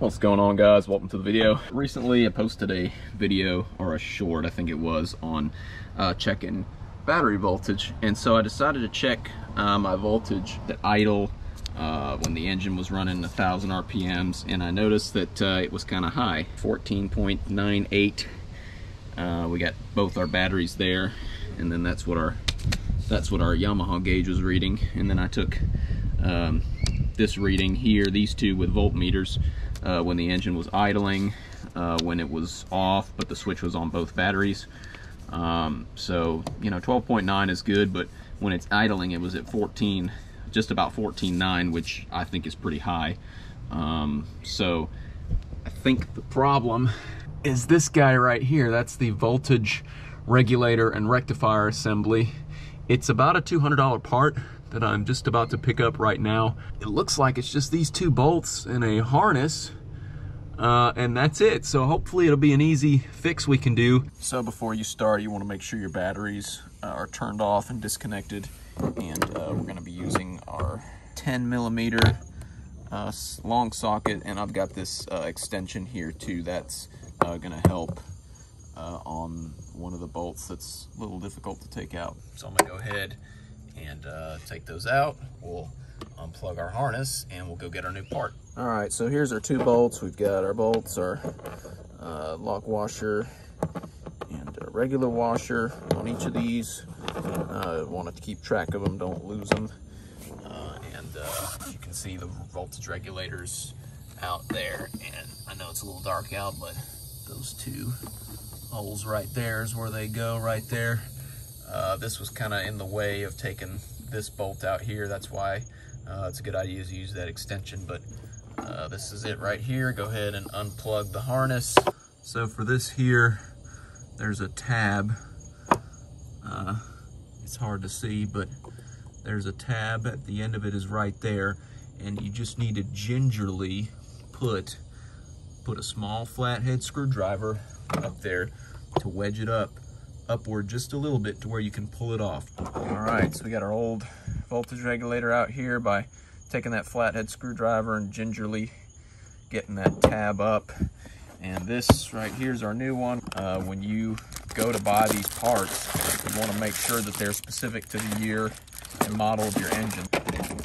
What's going on guys? Welcome to the video. Recently I posted a video or a short I think it was on uh, checking battery voltage and so I decided to check uh, my voltage at idle uh, when the engine was running 1000 RPMs and I noticed that uh, it was kind of high 14.98 uh, we got both our batteries there and then that's what our that's what our Yamaha gauge was reading and then I took um, this reading here these two with voltmeters uh, when the engine was idling uh, when it was off but the switch was on both batteries. Um, so you know 12.9 is good but when it's idling it was at 14 just about 14.9 which I think is pretty high. Um, so I think the problem is this guy right here. That's the voltage regulator and rectifier assembly. It's about a $200 part that I'm just about to pick up right now. It looks like it's just these two bolts and a harness, uh, and that's it. So hopefully it'll be an easy fix we can do. So before you start, you wanna make sure your batteries uh, are turned off and disconnected. And uh, we're gonna be using our 10 millimeter uh, long socket, and I've got this uh, extension here too that's gonna help on one of the bolts that's a little difficult to take out. So I'm gonna go ahead and uh, take those out. We'll unplug our harness and we'll go get our new part. All right, so here's our two bolts. We've got our bolts, our uh, lock washer, and a regular washer on each of these. Uh, want to keep track of them, don't lose them. Uh, and uh, you can see the voltage regulators out there. And I know it's a little dark out, but those two holes right there is where they go right there. Uh, this was kind of in the way of taking this bolt out here. That's why uh, it's a good idea to use that extension, but uh, this is it right here. Go ahead and unplug the harness. So for this here, there's a tab. Uh, it's hard to see, but there's a tab at the end of it is right there. And you just need to gingerly put, put a small flathead screwdriver up there to wedge it up upward just a little bit to where you can pull it off. All right, so we got our old voltage regulator out here by taking that flathead screwdriver and gingerly getting that tab up. And this right here is our new one. Uh, when you go to buy these parts, you want to make sure that they're specific to the year and model of your engine.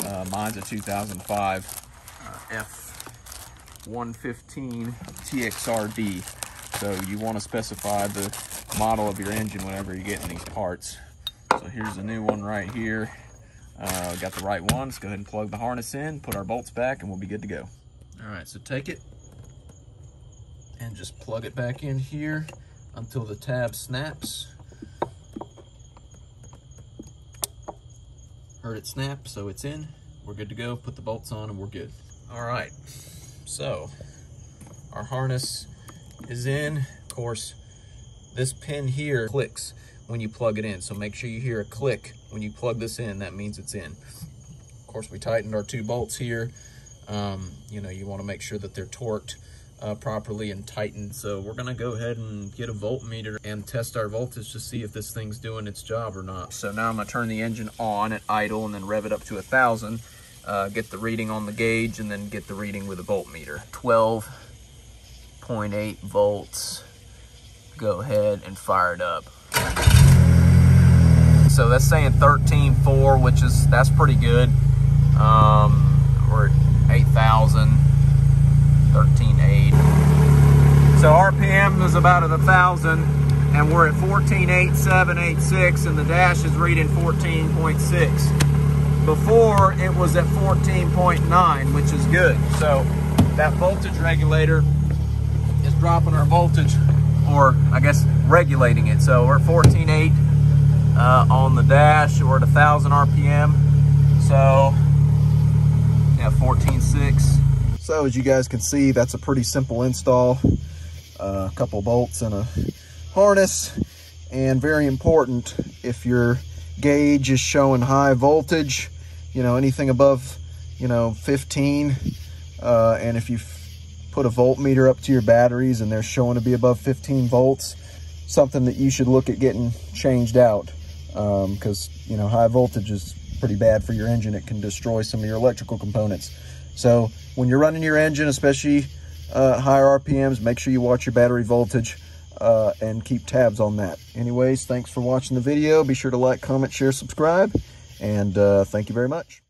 Uh, mine's a 2005 uh, F115 TXRD. So you want to specify the model of your engine whenever you're getting these parts. So here's a new one right here. Uh, got the right one. Let's go ahead and plug the harness in, put our bolts back, and we'll be good to go. All right, so take it and just plug it back in here until the tab snaps. Heard it snap, so it's in. We're good to go. Put the bolts on and we're good. All right, so our harness is in. Of course, this pin here clicks when you plug it in. So make sure you hear a click when you plug this in. That means it's in. Of course, we tightened our two bolts here. Um, you know, you want to make sure that they're torqued uh, properly and tightened. So we're going to go ahead and get a voltmeter and test our voltage to see if this thing's doing its job or not. So now I'm going to turn the engine on at idle and then rev it up to a 1,000. Uh, get the reading on the gauge and then get the reading with a voltmeter. 12.8 volts go ahead and fire it up. So that's saying 13.4, which is, that's pretty good. Um, we're at 8,000, 13.8. So RPM is about at 1,000 and we're at 14.8786 and the dash is reading 14.6. Before it was at 14.9, which is good. So that voltage regulator is dropping our voltage or I guess regulating it. So we're at 14.8 uh, on the dash. We're at 1,000 RPM. So yeah, 14.6. So as you guys can see, that's a pretty simple install. Uh, a couple bolts and a harness. And very important, if your gauge is showing high voltage, you know, anything above, you know, 15, uh, and if you put a voltmeter up to your batteries and they're showing to be above 15 volts, something that you should look at getting changed out because, um, you know, high voltage is pretty bad for your engine. It can destroy some of your electrical components. So when you're running your engine, especially uh, higher RPMs, make sure you watch your battery voltage uh, and keep tabs on that. Anyways, thanks for watching the video. Be sure to like, comment, share, subscribe, and uh, thank you very much.